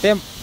Tempo.